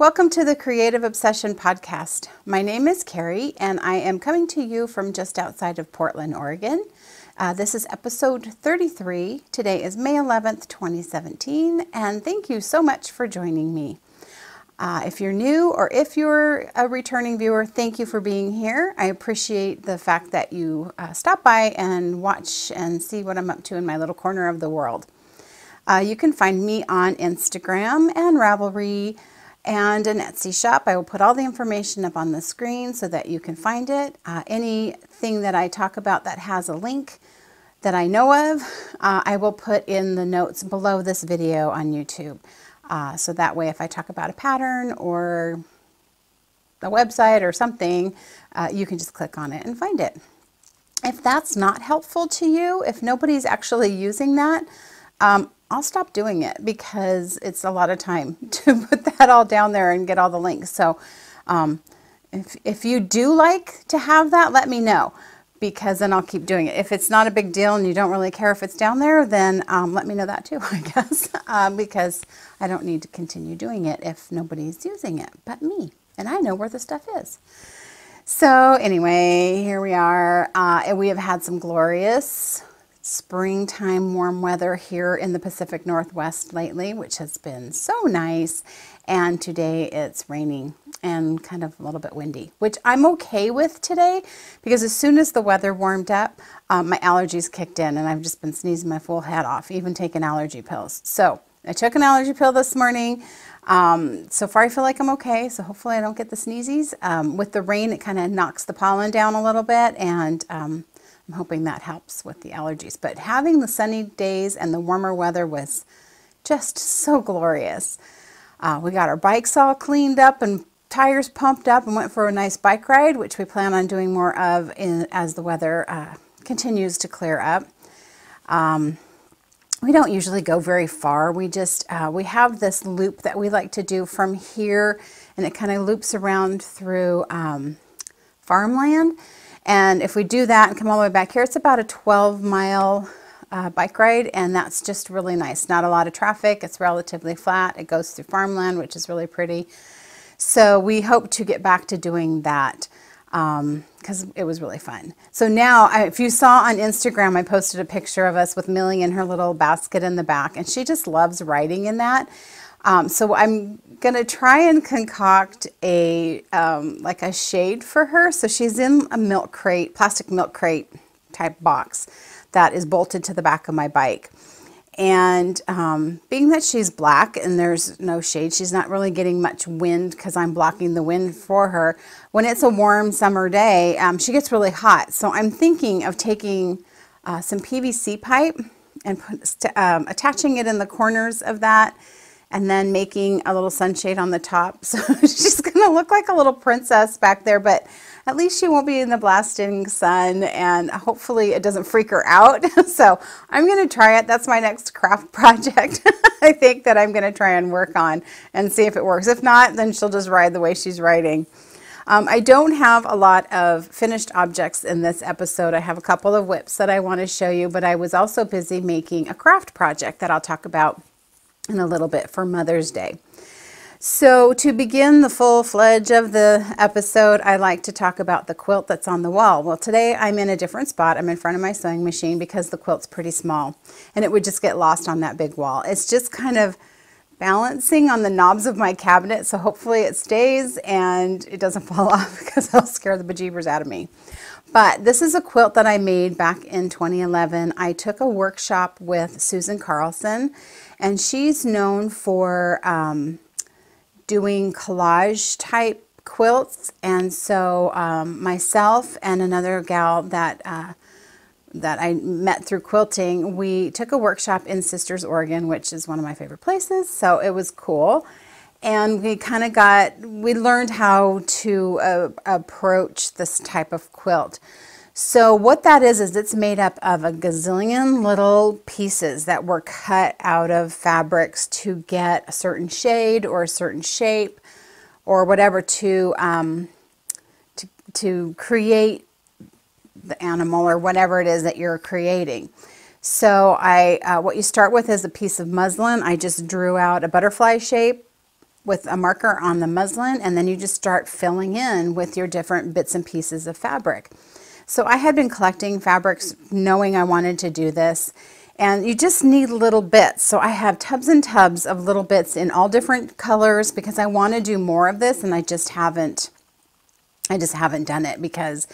Welcome to the Creative Obsession Podcast. My name is Carrie, and I am coming to you from just outside of Portland, Oregon. Uh, this is episode 33. Today is May 11th, 2017, and thank you so much for joining me. Uh, if you're new or if you're a returning viewer, thank you for being here. I appreciate the fact that you uh, stop by and watch and see what I'm up to in my little corner of the world. Uh, you can find me on Instagram and Ravelry and an Etsy shop. I will put all the information up on the screen so that you can find it. Uh, anything that I talk about that has a link that I know of, uh, I will put in the notes below this video on YouTube. Uh, so that way if I talk about a pattern or a website or something, uh, you can just click on it and find it. If that's not helpful to you, if nobody's actually using that, um, I'll stop doing it because it's a lot of time to put that all down there and get all the links. So um, if, if you do like to have that, let me know because then I'll keep doing it. If it's not a big deal and you don't really care if it's down there, then um, let me know that too, I guess, um, because I don't need to continue doing it if nobody's using it but me, and I know where the stuff is. So anyway, here we are, uh, and we have had some glorious springtime warm weather here in the Pacific Northwest lately, which has been so nice. And today it's raining and kind of a little bit windy, which I'm okay with today because as soon as the weather warmed up, um, my allergies kicked in and I've just been sneezing my full head off, even taking allergy pills. So I took an allergy pill this morning. Um, so far I feel like I'm okay, so hopefully I don't get the sneezies. Um, with the rain, it kind of knocks the pollen down a little bit and um, I'm hoping that helps with the allergies. But having the sunny days and the warmer weather was just so glorious. Uh, we got our bikes all cleaned up and tires pumped up and went for a nice bike ride, which we plan on doing more of in, as the weather uh, continues to clear up. Um, we don't usually go very far. We just, uh, we have this loop that we like to do from here and it kind of loops around through um, farmland. And if we do that and come all the way back here, it's about a 12 mile uh, bike ride and that's just really nice. Not a lot of traffic, it's relatively flat. It goes through farmland, which is really pretty. So we hope to get back to doing that because um, it was really fun. So now, I, if you saw on Instagram, I posted a picture of us with Millie in her little basket in the back, and she just loves riding in that. Um, so I'm going to try and concoct a um, like a shade for her. So she's in a milk crate, plastic milk crate type box that is bolted to the back of my bike. And um, being that she's black and there's no shade, she's not really getting much wind because I'm blocking the wind for her. When it's a warm summer day, um, she gets really hot. So I'm thinking of taking uh, some PVC pipe and put, um, attaching it in the corners of that and then making a little sunshade on the top. So she's going to look like a little princess back there, but at least she won't be in the blasting sun and hopefully it doesn't freak her out. so I'm going to try it. That's my next craft project. I think that I'm going to try and work on and see if it works. If not, then she'll just ride the way she's riding. Um, I don't have a lot of finished objects in this episode. I have a couple of WIPs that I want to show you, but I was also busy making a craft project that I'll talk about in a little bit for Mother's Day. So to begin the full fledge of the episode, I like to talk about the quilt that's on the wall. Well, today I'm in a different spot. I'm in front of my sewing machine because the quilt's pretty small and it would just get lost on that big wall. It's just kind of balancing on the knobs of my cabinet, so hopefully it stays and it doesn't fall off because it'll scare the bejeebers out of me. But this is a quilt that I made back in 2011. I took a workshop with Susan Carlson and she's known for um, doing collage type quilts. And so um, myself and another gal that uh, that I met through quilting, we took a workshop in Sisters, Oregon, which is one of my favorite places. So it was cool. And we kind of got, we learned how to uh, approach this type of quilt. So what that is, is it's made up of a gazillion little pieces that were cut out of fabrics to get a certain shade or a certain shape or whatever to, um, to, to create the animal or whatever it is that you're creating. So I, uh, what you start with is a piece of muslin. I just drew out a butterfly shape with a marker on the muslin and then you just start filling in with your different bits and pieces of fabric. So I had been collecting fabrics knowing I wanted to do this and you just need little bits. So I have tubs and tubs of little bits in all different colors because I want to do more of this and I just haven't I just haven't done it because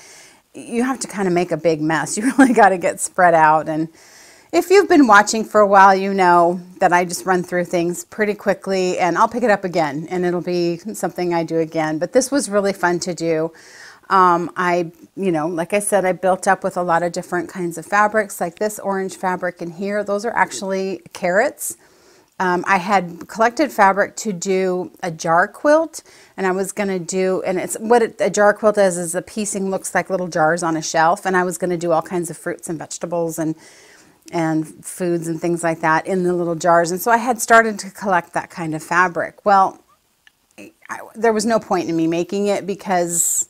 you have to kind of make a big mess. You really got to get spread out and if you've been watching for a while, you know that I just run through things pretty quickly and I'll pick it up again and it'll be something I do again. But this was really fun to do. Um, I, you know, like I said, I built up with a lot of different kinds of fabrics like this orange fabric in here. Those are actually carrots. Um, I had collected fabric to do a jar quilt and I was going to do, and it's what it, a jar quilt is, is the piecing looks like little jars on a shelf and I was going to do all kinds of fruits and vegetables and and foods and things like that in the little jars. And so I had started to collect that kind of fabric. Well, I, there was no point in me making it because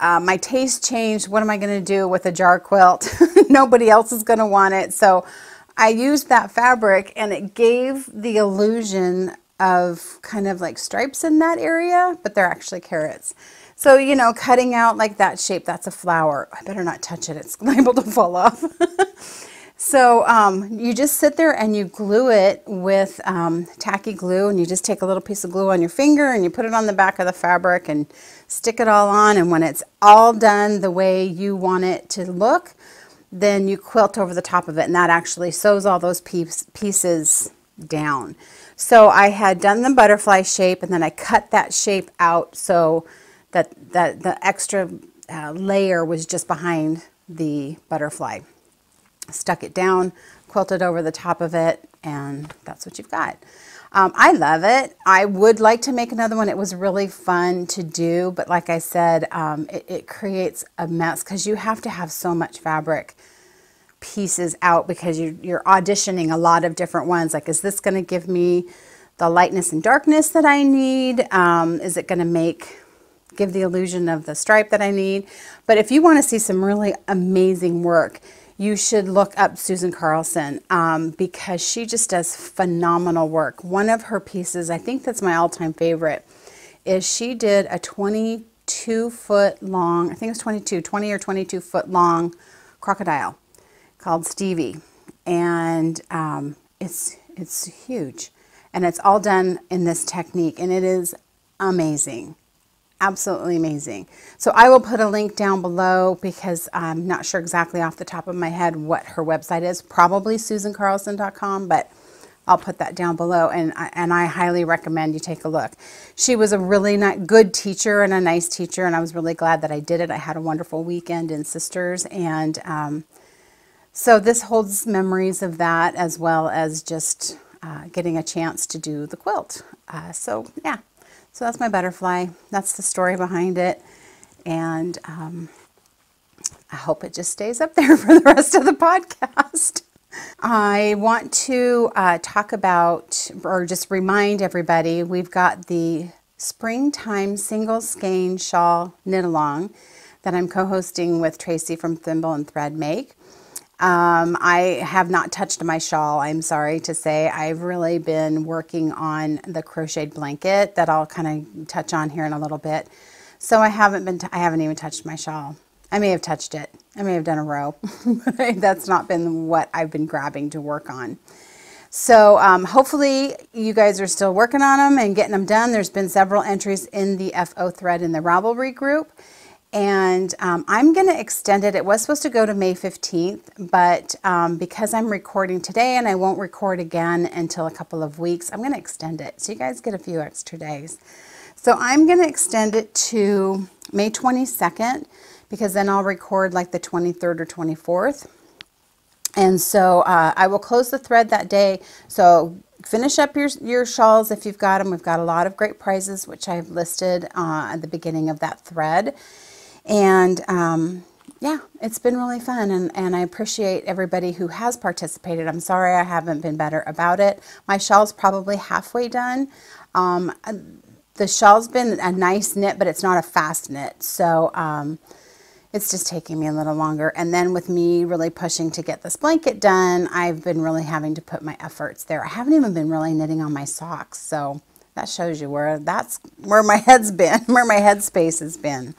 uh, my taste changed. What am I going to do with a jar quilt? Nobody else is going to want it. So I used that fabric and it gave the illusion of kind of like stripes in that area, but they're actually carrots. So, you know, cutting out like that shape, that's a flower. I better not touch it. It's liable to fall off. So um, you just sit there and you glue it with um, tacky glue and you just take a little piece of glue on your finger and you put it on the back of the fabric and stick it all on and when it's all done the way you want it to look then you quilt over the top of it and that actually sews all those piece, pieces down. So I had done the butterfly shape and then I cut that shape out so that, that the extra uh, layer was just behind the butterfly stuck it down, quilted over the top of it, and that's what you've got. Um, I love it. I would like to make another one. It was really fun to do, but like I said, um, it, it creates a mess because you have to have so much fabric pieces out because you, you're auditioning a lot of different ones. Like, is this going to give me the lightness and darkness that I need? Um, is it going to make give the illusion of the stripe that I need? But if you want to see some really amazing work, you should look up Susan Carlson um, because she just does phenomenal work. One of her pieces, I think that's my all-time favorite, is she did a 22 foot long, I think it was 22, 20 or 22 foot long crocodile called Stevie. And um, it's, it's huge. And it's all done in this technique and it is amazing absolutely amazing. So I will put a link down below because I'm not sure exactly off the top of my head what her website is. Probably susancarlson.com, but I'll put that down below and I, and I highly recommend you take a look. She was a really not, good teacher and a nice teacher and I was really glad that I did it. I had a wonderful weekend in Sisters and um, so this holds memories of that as well as just uh, getting a chance to do the quilt. Uh, so yeah, so that's my butterfly. That's the story behind it. And um, I hope it just stays up there for the rest of the podcast. I want to uh, talk about, or just remind everybody, we've got the springtime single skein shawl knit along that I'm co-hosting with Tracy from Thimble and Thread Make. Um, I have not touched my shawl, I'm sorry to say. I've really been working on the crocheted blanket that I'll kind of touch on here in a little bit. So I haven't been, I haven't even touched my shawl. I may have touched it. I may have done a row, that's not been what I've been grabbing to work on. So um, hopefully you guys are still working on them and getting them done. There's been several entries in the FO thread in the Ravelry group and um, I'm going to extend it. It was supposed to go to May 15th, but um, because I'm recording today and I won't record again until a couple of weeks, I'm going to extend it. So you guys get a few extra days. So I'm going to extend it to May 22nd because then I'll record like the 23rd or 24th. And so uh, I will close the thread that day. So finish up your, your shawls if you've got them. We've got a lot of great prizes, which I've listed uh, at the beginning of that thread. And um, yeah, it's been really fun and, and I appreciate everybody who has participated. I'm sorry I haven't been better about it. My shawl's probably halfway done. Um, the shawl's been a nice knit, but it's not a fast knit. So um, it's just taking me a little longer. And then with me really pushing to get this blanket done, I've been really having to put my efforts there. I haven't even been really knitting on my socks. So that shows you where that's where my head's been, where my headspace has been.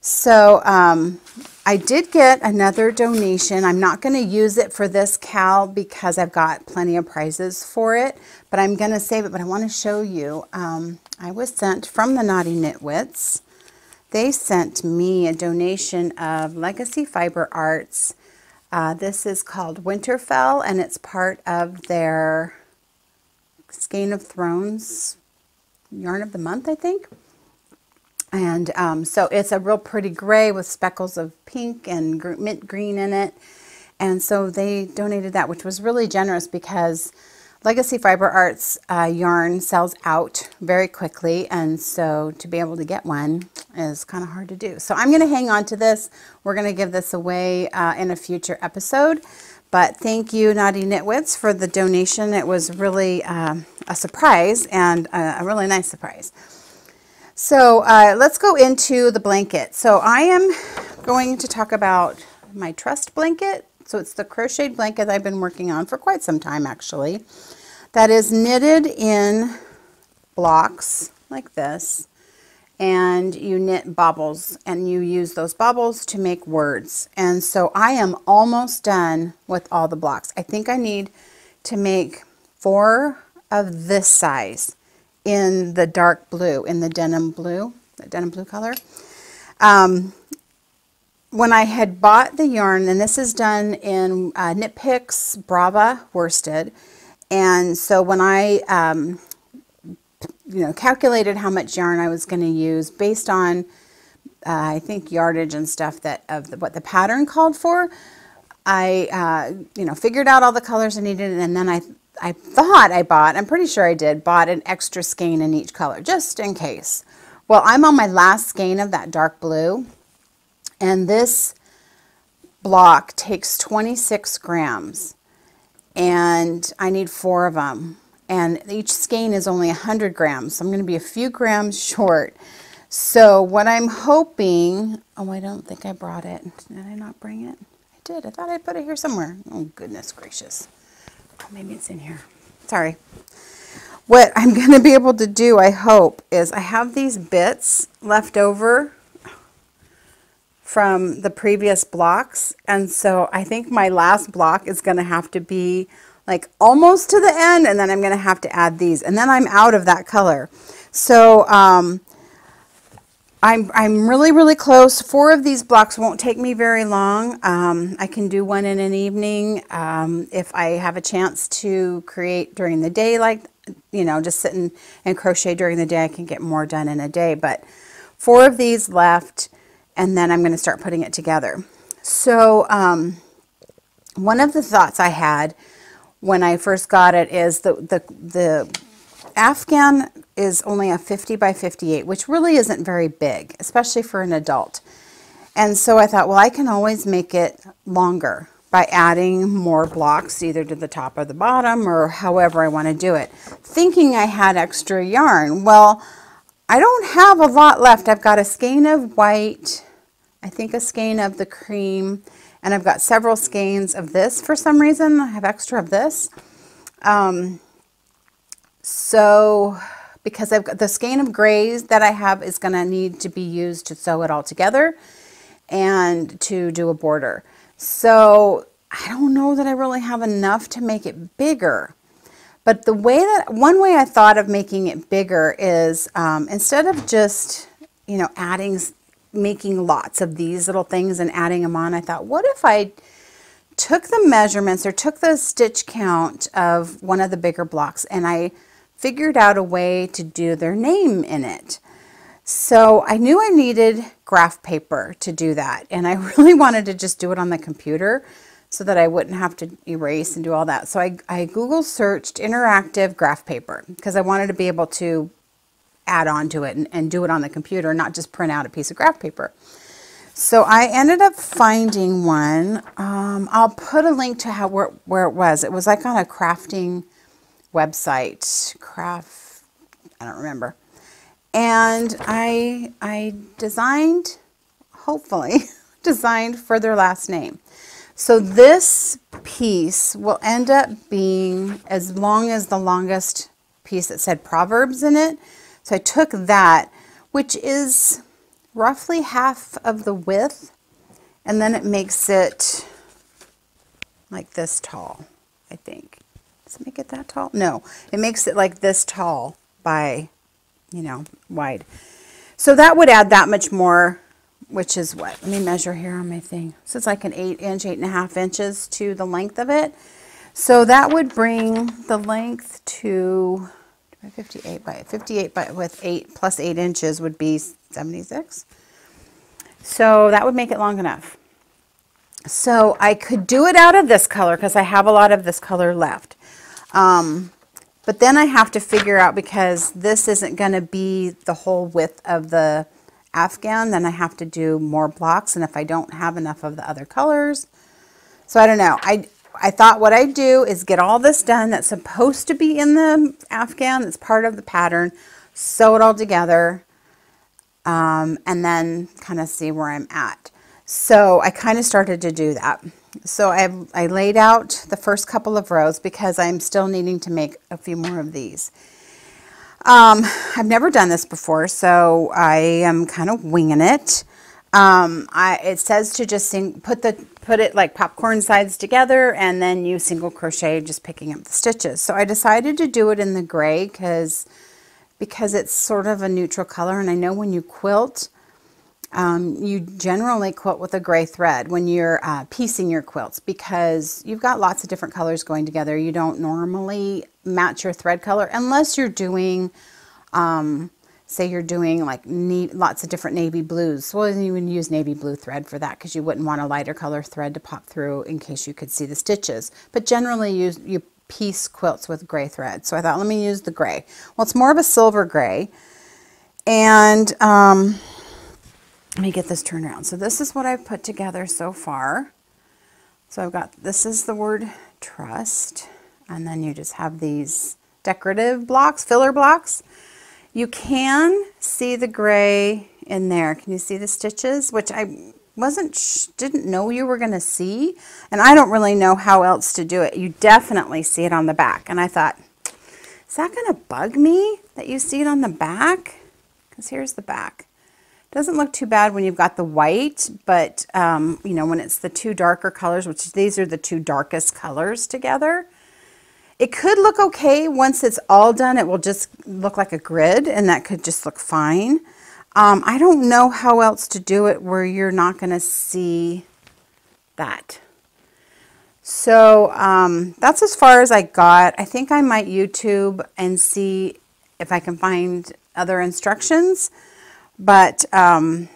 So um, I did get another donation. I'm not going to use it for this KAL because I've got plenty of prizes for it, but I'm going to save it. But I want to show you. Um, I was sent from the Knotty Knit Wits. They sent me a donation of Legacy Fiber Arts. Uh, this is called Winterfell, and it's part of their Skein of Thrones yarn of the month, I think. And um, so it's a real pretty gray with speckles of pink and mint green in it. And so they donated that, which was really generous because Legacy Fiber Arts uh, yarn sells out very quickly. And so to be able to get one is kind of hard to do. So I'm going to hang on to this. We're going to give this away uh, in a future episode. But thank you, Knotty Knit Wits, for the donation. It was really uh, a surprise and a, a really nice surprise. So uh, let's go into the blanket. So I am going to talk about my trust blanket. So it's the crocheted blanket I've been working on for quite some time actually. That is knitted in blocks like this. And you knit bobbles and you use those bobbles to make words. And so I am almost done with all the blocks. I think I need to make four of this size in the dark blue, in the denim blue, the denim blue color. Um, when I had bought the yarn, and this is done in uh, Knit Picks Brava worsted, and so when I, um, you know, calculated how much yarn I was going to use based on, uh, I think yardage and stuff that of the, what the pattern called for, I, uh, you know, figured out all the colors I needed, and then I I thought I bought, I'm pretty sure I did, bought an extra skein in each color, just in case. Well, I'm on my last skein of that dark blue, and this block takes 26 grams, and I need four of them. And each skein is only 100 grams, so I'm going to be a few grams short. So what I'm hoping, oh, I don't think I brought it. Did I not bring it? I did. I thought I put it here somewhere. Oh, goodness gracious. Oh, maybe it's in here. Sorry. What I'm going to be able to do, I hope, is I have these bits left over from the previous blocks. And so I think my last block is going to have to be like almost to the end. And then I'm going to have to add these. And then I'm out of that color. So um, I'm, I'm really, really close. Four of these blocks won't take me very long. Um, I can do one in an evening. Um, if I have a chance to create during the day, like, you know, just sitting and crochet during the day, I can get more done in a day. But four of these left, and then I'm going to start putting it together. So um, one of the thoughts I had when I first got it is the, the, the Afghan is only a 50 by 58, which really isn't very big, especially for an adult. And so I thought, well, I can always make it longer by adding more blocks either to the top or the bottom or however I want to do it. Thinking I had extra yarn. Well, I don't have a lot left. I've got a skein of white, I think a skein of the cream, and I've got several skeins of this for some reason. I have extra of this. Um, so because I've got the skein of grays that I have is going to need to be used to sew it all together and to do a border. So I don't know that I really have enough to make it bigger. But the way that, one way I thought of making it bigger is um, instead of just, you know, adding, making lots of these little things and adding them on, I thought, what if I took the measurements or took the stitch count of one of the bigger blocks and I figured out a way to do their name in it. So I knew I needed graph paper to do that. And I really wanted to just do it on the computer so that I wouldn't have to erase and do all that. So I, I Google searched interactive graph paper because I wanted to be able to add on to it and, and do it on the computer, not just print out a piece of graph paper. So I ended up finding one. Um, I'll put a link to how where, where it was. It was like on a crafting website, craft, I don't remember. And I, I designed, hopefully, designed for their last name. So this piece will end up being as long as the longest piece that said Proverbs in it. So I took that, which is roughly half of the width, and then it makes it like this tall, I think. Does it make it that tall? No, it makes it like this tall by, you know, wide. So that would add that much more, which is what? Let me measure here on my thing. So it's like an eight inch, eight and a half inches to the length of it. So that would bring the length to 58 by 58 by with 8 plus 8 inches would be 76. So that would make it long enough. So I could do it out of this color because I have a lot of this color left. Um, but then I have to figure out because this isn't going to be the whole width of the Afghan, then I have to do more blocks. And if I don't have enough of the other colors, so I don't know. I, I thought what I'd do is get all this done that's supposed to be in the Afghan, that's part of the pattern, sew it all together, um, and then kind of see where I'm at. So I kind of started to do that. So I, I laid out the first couple of rows because I'm still needing to make a few more of these. Um, I've never done this before, so I am kind of winging it. Um, I, it says to just sing, put the put it like popcorn sides together and then you single crochet just picking up the stitches. So I decided to do it in the gray because because it's sort of a neutral color and I know when you quilt um, you generally quilt with a gray thread when you're uh, piecing your quilts because you've got lots of different colors going together. You don't normally match your thread color unless you're doing um, say you're doing like lots of different navy blues. Well, you would use navy blue thread for that because you wouldn't want a lighter color thread to pop through in case you could see the stitches. But generally you, you piece quilts with gray thread. So I thought, let me use the gray. Well, it's more of a silver gray. And um, let me get this turned around. So this is what I've put together so far. So I've got, this is the word trust. And then you just have these decorative blocks, filler blocks. You can see the gray in there. Can you see the stitches? Which I wasn't, didn't know you were going to see. And I don't really know how else to do it. You definitely see it on the back. And I thought, is that to bug me that you see it on the back? Because here's the back. Doesn't look too bad when you've got the white, but um, you know, when it's the two darker colors, which these are the two darkest colors together, it could look okay once it's all done. It will just look like a grid and that could just look fine. Um, I don't know how else to do it where you're not going to see that. So um, that's as far as I got. I think I might YouTube and see if I can find other instructions. But um,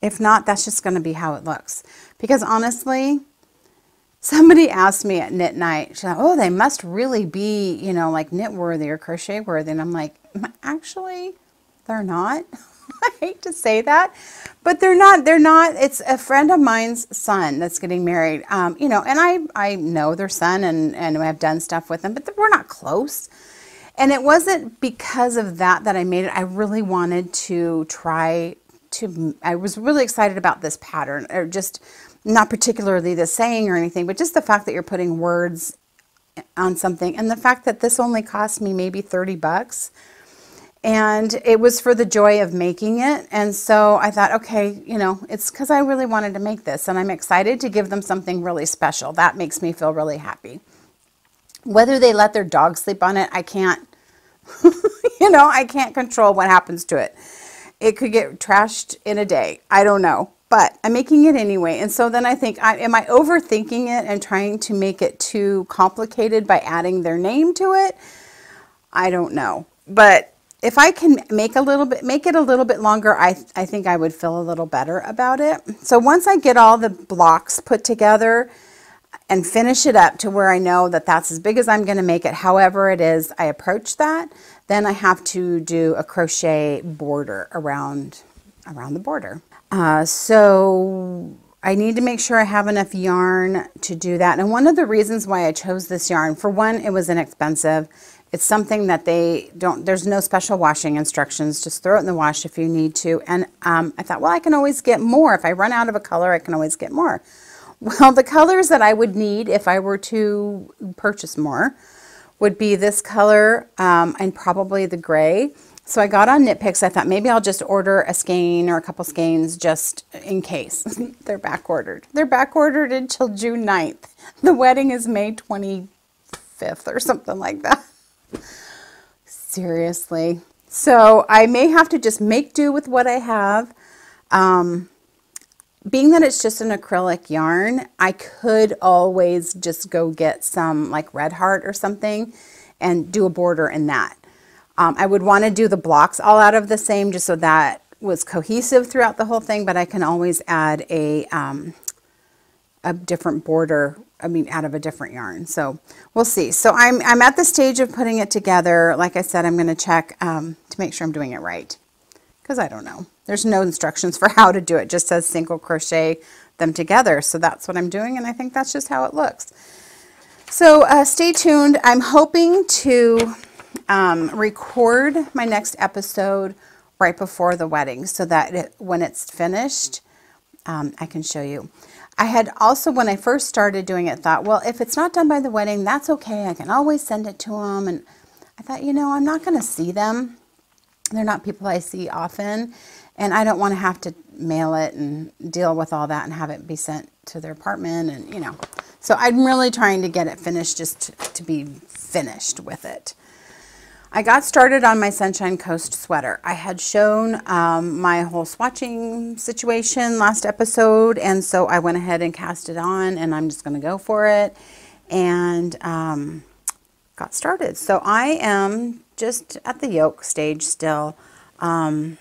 if not, that's just going to be how it looks. Because honestly, Somebody asked me at knit night, she's like, oh, they must really be, you know, like knit worthy or crochet worthy. And I'm like, actually, they're not. I hate to say that, but they're not. They're not. It's a friend of mine's son that's getting married. Um, you know, and I I know their son and and I've done stuff with them, but we're not close. And it wasn't because of that that I made it. I really wanted to try to. I was really excited about this pattern, or just not particularly the saying or anything, but just the fact that you're putting words on something and the fact that this only cost me maybe 30 bucks and it was for the joy of making it and so i thought okay you know it's because i really wanted to make this and i'm excited to give them something really special that makes me feel really happy whether they let their dog sleep on it i can't you know i can't control what happens to it it could get trashed in a day i don't know but I'm making it anyway. And so then I think, I, am I overthinking it and trying to make it too complicated by adding their name to it? I don't know. But if I can make a little bit, make it a little bit longer, I, I think I would feel a little better about it. So once I get all the blocks put together and finish it up to where I know that that's as big as I'm going to make it, however it is I approach that, then I have to do a crochet border around, around the border. Uh, so I need to make sure I have enough yarn to do that. And one of the reasons why I chose this yarn, for one, it was inexpensive. It's something that they don't, there's no special washing instructions. Just throw it in the wash if you need to. And um, I thought, well, I can always get more. If I run out of a color, I can always get more. Well, the colors that I would need if I were to purchase more would be this color um, and probably the gray. So I got on Knit I thought maybe I'll just order a skein or a couple skeins just in case. They're back ordered. They're back ordered until June 9th. The wedding is May 25th or something like that. Seriously. So I may have to just make do with what I have. Um, being that it's just an acrylic yarn, I could always just go get some like Red Heart or something and do a border in that. Um, I would want to do the blocks all out of the same just so that was cohesive throughout the whole thing, but I can always add a, um, a different border, I mean, out of a different yarn. So we'll see. So I'm, I'm at the stage of putting it together. Like I said, I'm going to check um, to make sure I'm doing it right because I don't know. There's no instructions for how to do it. Just says single crochet them together. So that's what I'm doing, and I think that's just how it looks. So uh, stay tuned. I'm hoping to um, record my next episode right before the wedding so that it, when it's finished, um, I can show you. I had also, when I first started doing it, thought, well, if it's not done by the wedding, that's okay. I can always send it to them. And I thought, you know, I'm not going to see them. They're not people I see often. And I don't want to have to mail it and deal with all that and have it be sent to their apartment. And, you know, so I'm really trying to get it finished just to, be finished with it. I got started on my Sunshine Coast sweater. I had shown um, my whole swatching situation last episode, and so I went ahead and cast it on, and I'm just going to go for it, and um, got started. So I am just at the yoke stage still, um,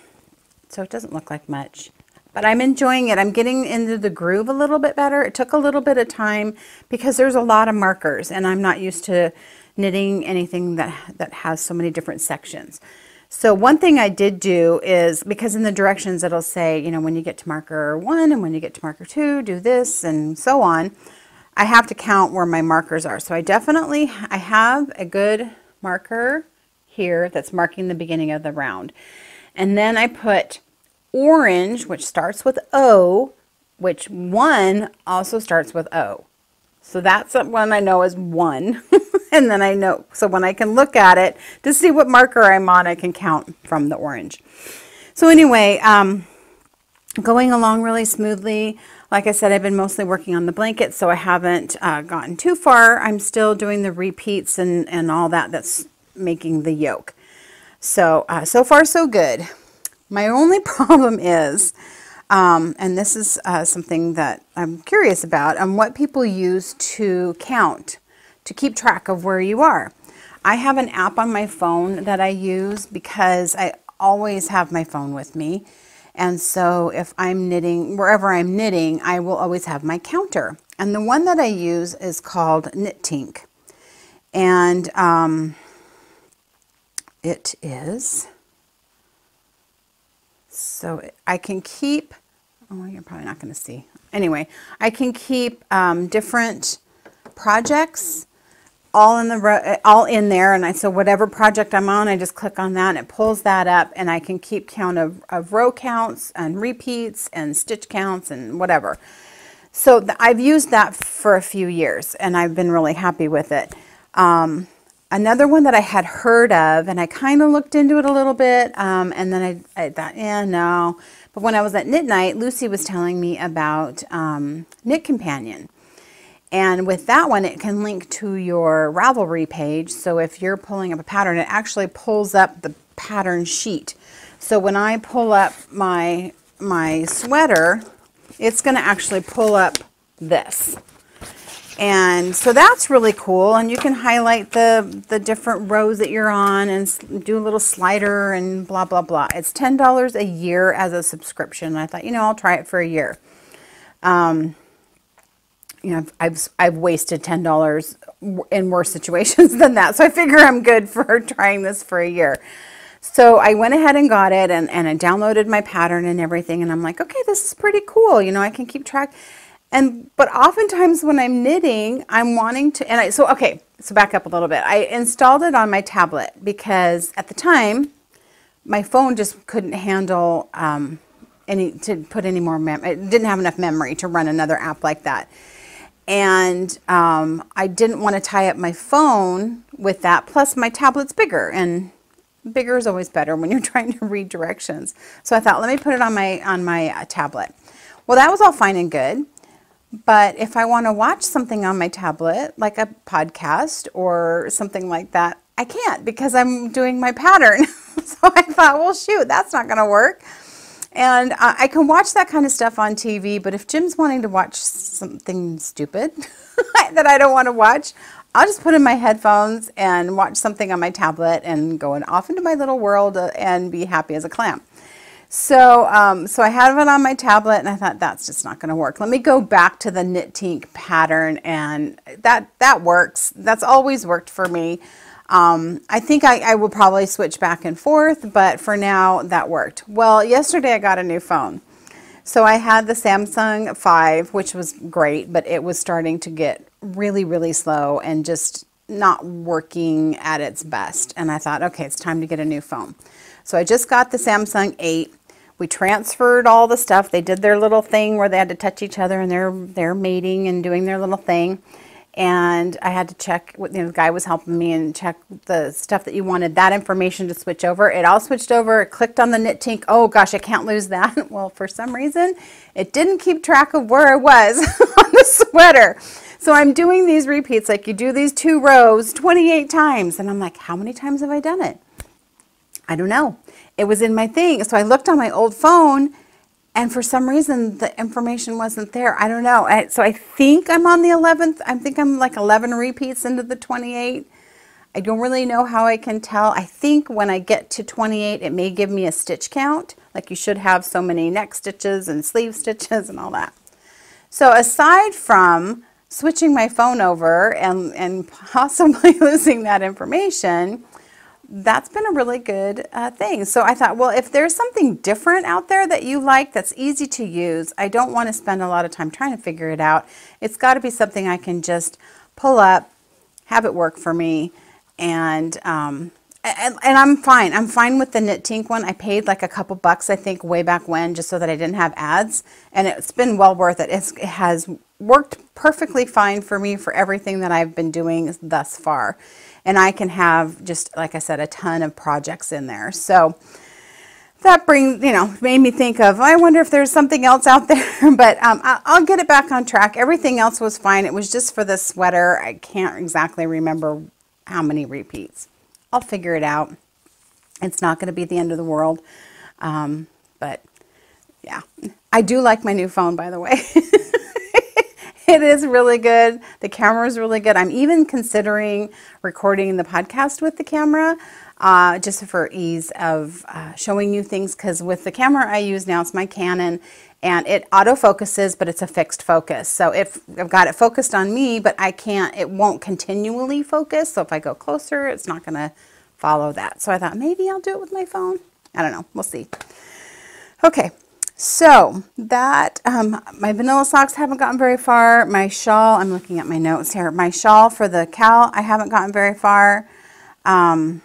so it doesn't look like much. But I'm enjoying it. I'm getting into the groove a little bit better. It took a little bit of time because there's a lot of markers, and I'm not used to knitting anything that, that has so many different sections. So one thing I did do is, because in the directions it'll say, you know, when you get to marker one and when you get to marker two, do this and so on. I have to count where my markers are. So I definitely, I have a good marker here that's marking the beginning of the round. And then I put orange, which starts with O, which one also starts with O. So that's one I know is one. and then I know, so when I can look at it to see what marker I'm on, I can count from the orange. So anyway, um, going along really smoothly. Like I said, I've been mostly working on the blanket, so I haven't uh, gotten too far. I'm still doing the repeats and, and all that that's making the yoke. So, uh, so far so good. My only problem is um, and this is uh, something that I'm curious about, um, what people use to count, to keep track of where you are. I have an app on my phone that I use because I always have my phone with me. And so if I'm knitting, wherever I'm knitting, I will always have my counter. And the one that I use is called KnitTink. And um, it is. So I can keep, oh, you're probably not going to see. Anyway, I can keep um, different projects all in the all in there and I so whatever project I'm on I just click on that and it pulls that up and I can keep count of, of row counts and repeats and stitch counts and whatever. So I've used that for a few years and I've been really happy with it. Um, Another one that I had heard of, and I kind of looked into it a little bit, um, and then I, I, thought, yeah, no. But when I was at Knit Night, Lucy was telling me about um, Knit Companion. And with that one, it can link to your Ravelry page. So if you're pulling up a pattern, it actually pulls up the pattern sheet. So when I pull up my, my sweater, it's going to actually pull up this. And so that's really cool. And you can highlight the, the different rows that you're on and do a little slider and blah, blah, blah. It's $10 a year as a subscription. I thought, you know, I'll try it for a year. Um, you know, I've, I've, I've wasted $10 in worse situations than that. So I figure I'm good for trying this for a year. So I went ahead and got it and, and I downloaded my pattern and everything. And I'm like, okay, this is pretty cool. You know, I can keep track. And but oftentimes when I'm knitting, I'm wanting to and I so okay, so back up a little bit. I installed it on my tablet because at the time my phone just couldn't handle um, any to put any more mem it didn't have enough memory to run another app like that. and um, I didn't want to tie up my phone with that. Plus, my tablet's bigger, and bigger is always better when you're trying to read directions. So I thought, let me put it on my on my uh, tablet. Well, that was all fine and good. But if I want to watch something on my tablet, like a podcast or something like that, I can't because I'm doing my pattern. so I thought, well, shoot, that's not going to work. And uh, I can watch that kind of stuff on TV, but if Jim's wanting to watch something stupid that I don't want to watch, I'll just put in my headphones and watch something on my tablet and go off into my little world uh, and be happy as a clam. So, um, so I have it on my tablet and I thought that's just not going to work. Let me go back to the knit tink pattern and that, that works. That's always worked for me. Um, I think I, I will probably switch back and forth, but for now that worked. Well, yesterday I got a new phone. So I had the Samsung 5, which was great, but it was starting to get really, really slow and just not working at its best. And I thought, okay, it's time to get a new phone. So I just got the Samsung 8. We transferred all the stuff. They did their little thing where they had to touch each other and they're, they're mating and doing their little thing and I had to check, you know, the guy was helping me and check the stuff that you wanted that information to switch over. It all switched over, it clicked on the knit tink. Oh gosh, I can't lose that. Well, for some reason, it didn't keep track of where I was on the sweater. So I'm doing these repeats, like you do these two rows 28 times. And I'm like, how many times have I done it? I don't know. It was in my thing. So I looked on my old phone and for some reason the information wasn't there. I don't know. I, so I think I'm on the 11th. I think I'm like 11 repeats into the 28. I don't really know how I can tell. I think when I get to 28, it may give me a stitch count. Like you should have so many neck stitches and sleeve stitches and all that. So aside from switching my phone over and, and possibly losing that information, that's been a really good uh, thing. So I thought, well, if there's something different out there that you like that's easy to use, I don't want to spend a lot of time trying to figure it out. It's got to be something I can just pull up, have it work for me, and um, and, and, I'm fine. I'm fine with the Knit Tink one. I paid like a couple bucks, I think, way back when, just so that I didn't have ads, and it's been well worth it. It's, it has worked perfectly fine for me for everything that I've been doing thus far and I can have just, like I said, a ton of projects in there. So that brings, you know, made me think of, I wonder if there's something else out there, but um, I'll get it back on track. Everything else was fine. It was just for the sweater. I can't exactly remember how many repeats. I'll figure it out. It's not going to be the end of the world. Um, but yeah, I do like my new phone, by the way. it is really good. The camera is really good. I'm even considering recording the podcast with the camera uh, just for ease of uh, showing you things because with the camera I use now, it's my Canon and it autofocuses, but it's a fixed focus. So if I've got it focused on me, but I can't, it won't continually focus. So if I go closer, it's not going to follow that. So I thought maybe I'll do it with my phone. I don't know. We'll see. Okay, so that, um, my vanilla socks haven't gotten very far. My shawl, I'm looking at my notes here. My shawl for the KAL, I haven't gotten very far. Um,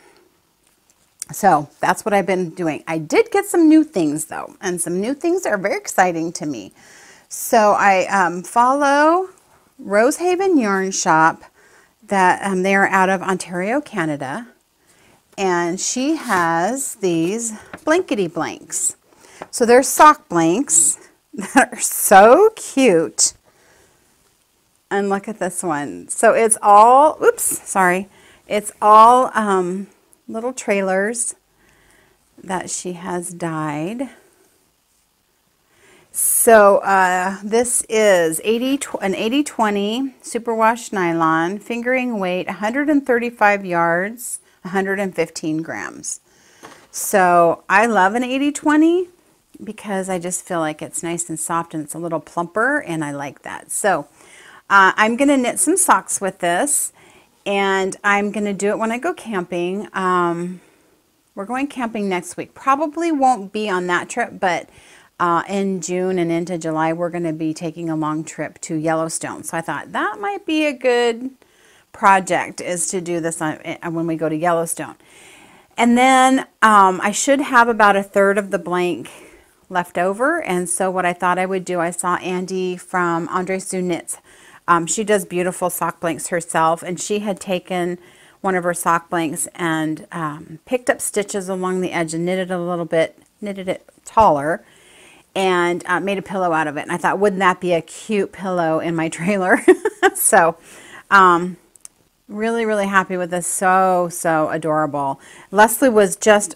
so that's what I've been doing. I did get some new things though, and some new things are very exciting to me. So I um, follow Rose Haven Yarn Shop that um, they are out of Ontario, Canada. And she has these blankety blanks. So there's sock blanks that are so cute. And look at this one. So it's all, oops, sorry. It's all um, little trailers that she has dyed. So uh, this is 80, an 80-20 superwash nylon, fingering weight 135 yards, 115 grams. So I love an 80-20 because I just feel like it's nice and soft and it's a little plumper and I like that. So uh, I'm going to knit some socks with this and I'm going to do it when I go camping. Um, we're going camping next week. Probably won't be on that trip, but uh, in June and into July, we're going to be taking a long trip to Yellowstone. So I thought that might be a good project is to do this on, eh, when we go to Yellowstone. And then um, I should have about a third of the blank left over. And so what I thought I would do, I saw Andy from Andre Knits Um, she does beautiful sock blanks herself, and she had taken one of her sock blanks and um, picked up stitches along the edge and knitted a little bit, knitted it taller, and uh, made a pillow out of it. And I thought, wouldn't that be a cute pillow in my trailer? so, um, really, really happy with this. So, so adorable. Leslie was just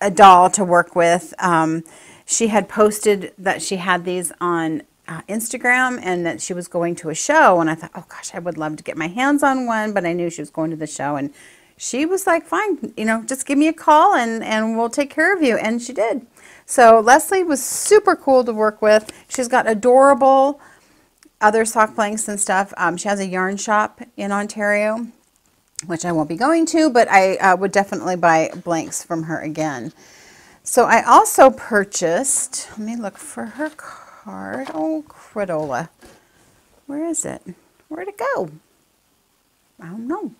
a doll to work with. Um, she had posted that she had these on uh, Instagram and that she was going to a show. And I thought, oh gosh, I would love to get my hands on one, but I knew she was going to the show. And she was like, fine, you know, just give me a call and, and we'll take care of you. And she did. So Leslie was super cool to work with. She's got adorable other sock blanks and stuff. Um, she has a yarn shop in Ontario, which I won't be going to, but I uh, would definitely buy blanks from her again. So I also purchased, let me look for her card. Oh, Credola. Where is it? Where'd it go? I don't know.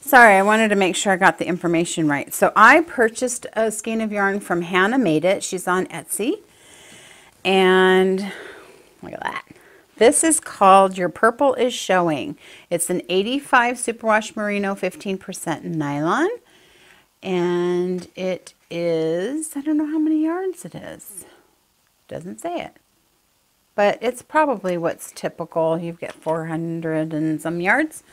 Sorry, I wanted to make sure I got the information right. So I purchased a skein of yarn from Hana Made It. She's on Etsy. And look at that. This is called Your Purple is Showing. It's an 85 superwash merino, 15% nylon. And it is, I don't know how many yards it is. Doesn't say it. But it's probably what's typical. You get 400 and some yards.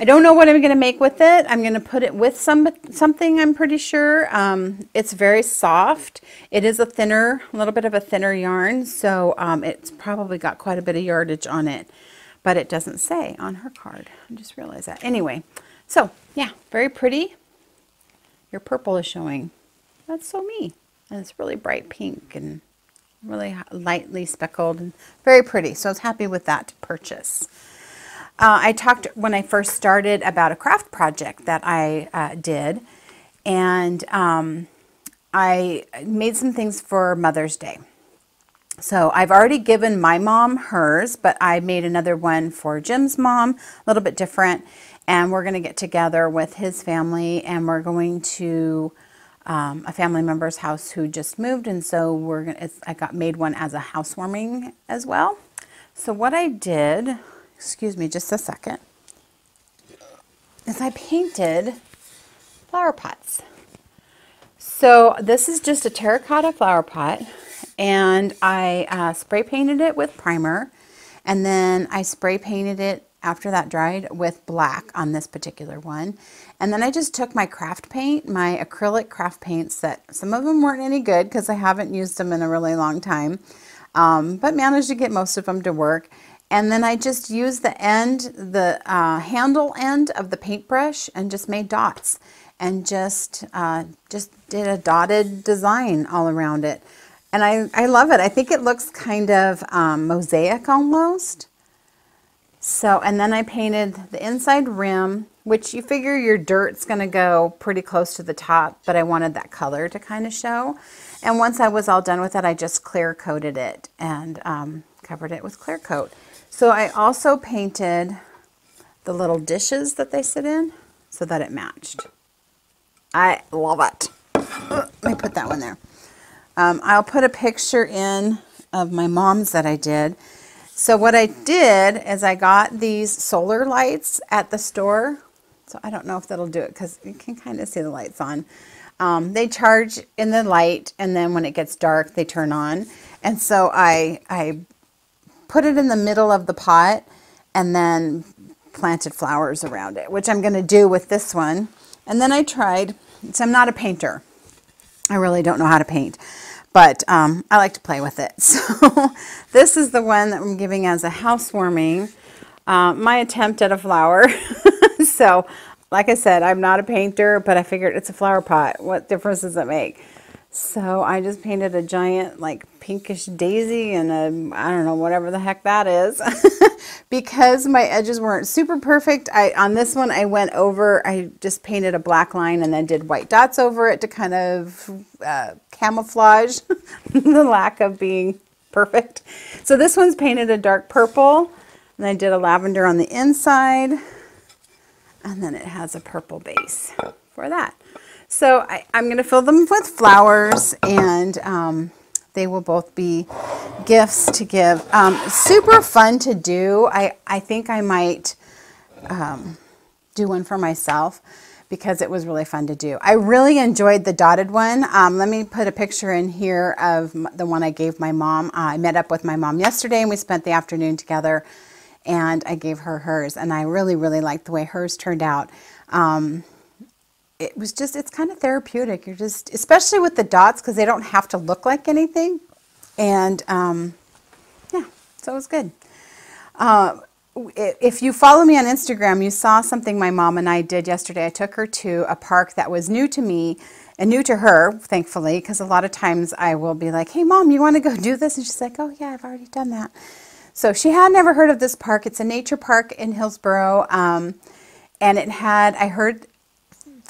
I don't know what I'm going to make with it. I'm going to put it with some something, I'm pretty sure. Um, it's very soft. It is a thinner, a little bit of a thinner yarn, so um, it's probably got quite a bit of yardage on it. But it doesn't say on her card. I just realized that. Anyway, so yeah, very pretty. Your purple is showing. That's so me. And it's really bright pink and really lightly speckled and very pretty. So I was happy with that purchase. Uh, I talked when I first started about a craft project that I uh, did, and um, I made some things for Mother's Day. So I've already given my mom hers, but I made another one for Jim's mom, a little bit different, and we're going to get together with his family, and we're going to um, a family member's house who just moved, and so we're gonna. I got made one as a housewarming as well. So what I did, excuse me, just a second, is I painted flower pots. So this is just a terracotta flower pot, and I uh, spray painted it with primer, and then I spray painted it after that dried with black on this particular one. And then I just took my craft paint, my acrylic craft paints that some of them weren't any good because I haven't used them in a really long time, um, but managed to get most of them to work. And then I just used the end, the uh, handle end of the paintbrush and just made dots and just, uh, just did a dotted design all around it. And I, I love it. I think it looks kind of um, mosaic almost. So, and then I painted the inside rim, which you figure your dirt's going to go pretty close to the top, but I wanted that color to kind of show. And once I was all done with it, I just clear coated it and um, covered it with clear coat. So I also painted the little dishes that they sit in so that it matched. I love it. Let me put that one there. Um, I'll put a picture in of my mom's that I did. So what I did is I got these solar lights at the store. So I don't know if that'll do it because you can kind of see the lights on. Um, they charge in the light and then when it gets dark they turn on. And so I, I put it in the middle of the pot and then planted flowers around it, which I'm going to do with this one. And then I tried, so I'm not a painter. I really don't know how to paint but um, I like to play with it. So this is the one that I'm giving as a housewarming, uh, my attempt at a flower. so like I said, I'm not a painter, but I figured it's a flower pot. What difference does it make? So I just painted a giant like pinkish daisy and a, I don't know, whatever the heck that is. because my edges weren't super perfect, I on this one I went over, I just painted a black line and then did white dots over it to kind of uh, camouflage the lack of being perfect. So this one's painted a dark purple and I did a lavender on the inside and then it has a purple base for that. So I, am going to fill them with flowers and um, they will both be gifts to give. Um, super fun to do. I, I think I might um, do one for myself because it was really fun to do. I really enjoyed the dotted one. Um, let me put a picture in here of the one I gave my mom. Uh, I met up with my mom yesterday and we spent the afternoon together and I gave her hers and I really, really liked the way hers turned out. Um, it was just, it's kind of therapeutic. You're just, especially with the dots because they don't have to look like anything. And um, yeah, so it was good. Uh, if you follow me on Instagram, you saw something my mom and I did yesterday. I took her to a park that was new to me and new to her, thankfully, because a lot of times I will be like, hey, mom, you want to go do this? And she's like, oh, yeah, I've already done that. So she had never heard of this park. It's a nature park in Hillsboro. Um, and it had, I heard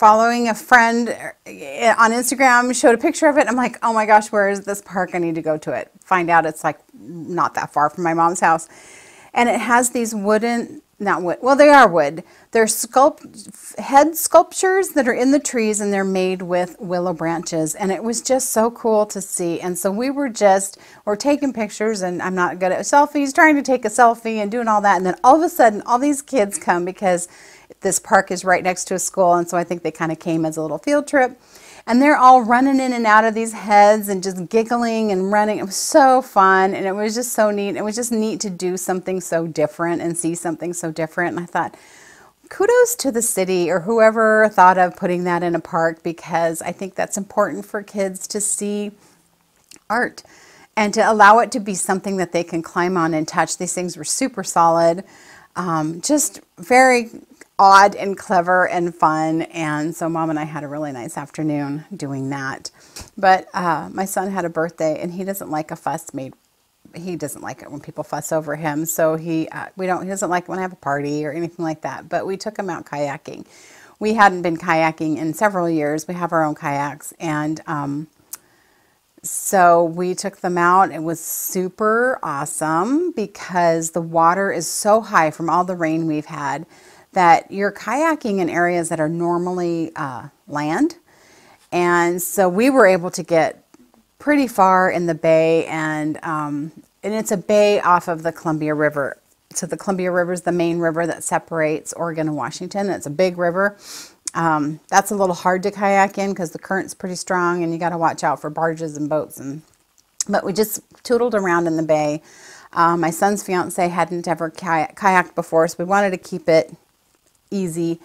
following a friend uh, on Instagram showed a picture of it. I'm like, oh my gosh, where is this park? I need to go to it. Find out it's like not that far from my mom's house and it has these wooden not wood well they are wood they're sculpt head sculptures that are in the trees and they're made with willow branches and it was just so cool to see and so we were just we're taking pictures and i'm not good at selfies trying to take a selfie and doing all that and then all of a sudden all these kids come because this park is right next to a school and so i think they kind of came as a little field trip and they're all running in and out of these heads and just giggling and running. It was so fun and it was just so neat. It was just neat to do something so different and see something so different. And I thought, kudos to the city or whoever thought of putting that in a park because I think that's important for kids to see art and to allow it to be something that they can climb on and touch. These things were super solid. Um, just very odd and clever and fun. And so mom and I had a really nice afternoon doing that. But uh, my son had a birthday and he doesn't like a fuss made. He doesn't like it when people fuss over him. So he, uh, we don't, he doesn't like when I have a party or anything like that. But we took him out kayaking. We hadn't been kayaking in several years. We have our own kayaks and, um, so we took them out. It was super awesome because the water is so high from all the rain we've had that you're kayaking in areas that are normally uh, land. And so we were able to get pretty far in the bay, and, um, and it's a bay off of the Columbia River. So the Columbia River is the main river that separates Oregon and Washington. It's a big river. Um, that's a little hard to kayak in because the current's pretty strong and you got to watch out for barges and boats. And But we just tootled around in the bay. Um, my son's fiance hadn't ever kayak- kayaked before, so we wanted to keep it easy.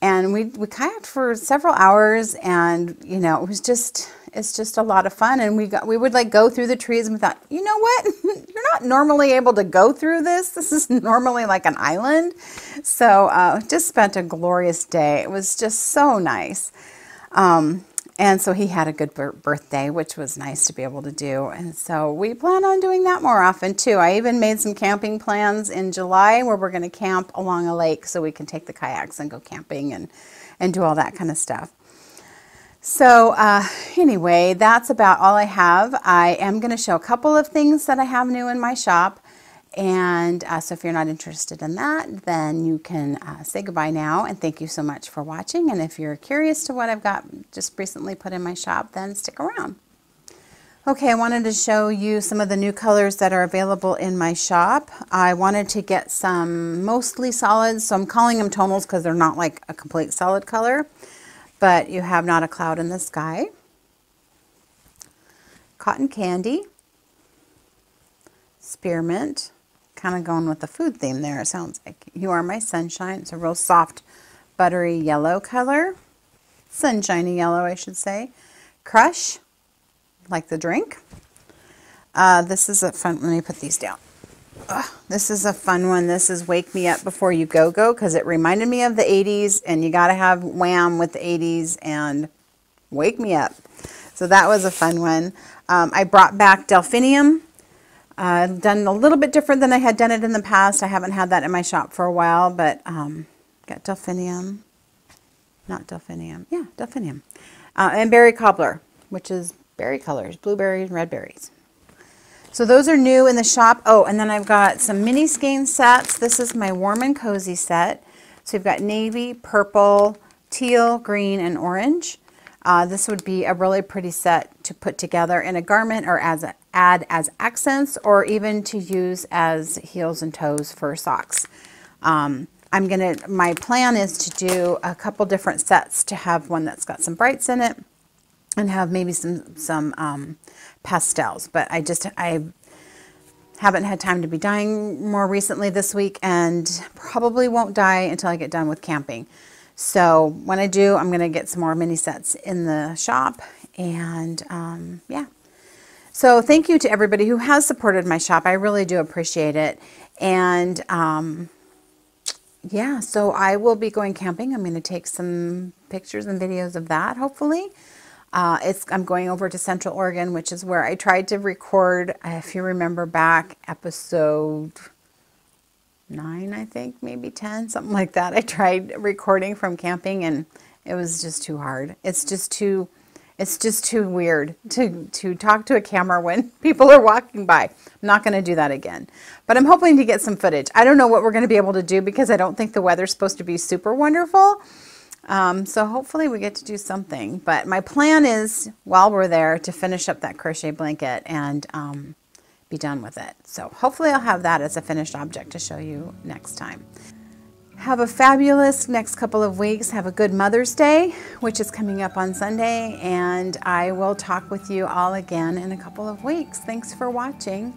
And we, we kayaked for several hours and, you know, it was just, it's just a lot of fun. And we got, we would like go through the trees and we thought, you know what? You're not normally able to go through this. This is normally like an island. So uh, just spent a glorious day. It was just so nice. Um, and so he had a good birthday, which was nice to be able to do. And so we plan on doing that more often too. I even made some camping plans in July where we're going to camp along a lake so we can take the kayaks and go camping and, and do all that kind of stuff. So uh, anyway, that's about all I have. I am going to show a couple of things that I have new in my shop. And uh, so if you're not interested in that, then you can uh, say goodbye now. And thank you so much for watching. And if you're curious to what I've got just recently put in my shop, then stick around. Okay, I wanted to show you some of the new colors that are available in my shop. I wanted to get some mostly solids, so I'm calling them tonals because they're not like a complete solid color. But you have Not a Cloud in the Sky, Cotton Candy, Spearmint, kind of going with the food theme there, it sounds like. You Are My Sunshine. It's a real soft, buttery yellow color. Sunshiny yellow, I should say. Crush, like the drink. Uh, this is a fun, let me put these down. Ugh, this is a fun one. This is Wake Me Up Before You Go Go because it reminded me of the 80s and you got to have Wham with the 80s and Wake Me Up. So that was a fun one. Um, I brought back Delphinium uh, done a little bit different than I had done it in the past. I haven't had that in my shop for a while, but um, got delphinium, not delphinium, yeah, delphinium, uh, and berry cobbler, which is berry colors, blueberries and red berries. So those are new in the shop. Oh, and then I've got some mini skein sets. This is my warm and cozy set. So you've got navy, purple, teal, green, and orange. Uh, this would be a really pretty set to put together in a garment or as a, add as accents or even to use as heels and toes for socks. Um, I'm gonna, my plan is to do a couple different sets to have one that's got some brights in it and have maybe some, some um, pastels. But I just, I haven't had time to be dyeing more recently this week and probably won't dye until I get done with camping. So when I do, I'm going to get some more mini sets in the shop and um, yeah. So thank you to everybody who has supported my shop. I really do appreciate it. And um, yeah, so I will be going camping. I'm going to take some pictures and videos of that, hopefully. Uh, it's I'm going over to Central Oregon, which is where I tried to record, if you remember back, episode nine, I think, maybe 10, something like that. I tried recording from camping and it was just too hard. It's just too, it's just too weird to, to talk to a camera when people are walking by. I'm not going to do that again. But I'm hoping to get some footage. I don't know what we're going to be able to do because I don't think the weather's supposed to be super wonderful. Um, so hopefully we get to do something. But my plan is, while we're there, to finish up that crochet blanket and um, be done with it. So hopefully I'll have that as a finished object to show you next time. Have a fabulous next couple of weeks. Have a good Mother's Day, which is coming up on Sunday. And I will talk with you all again in a couple of weeks. Thanks for watching.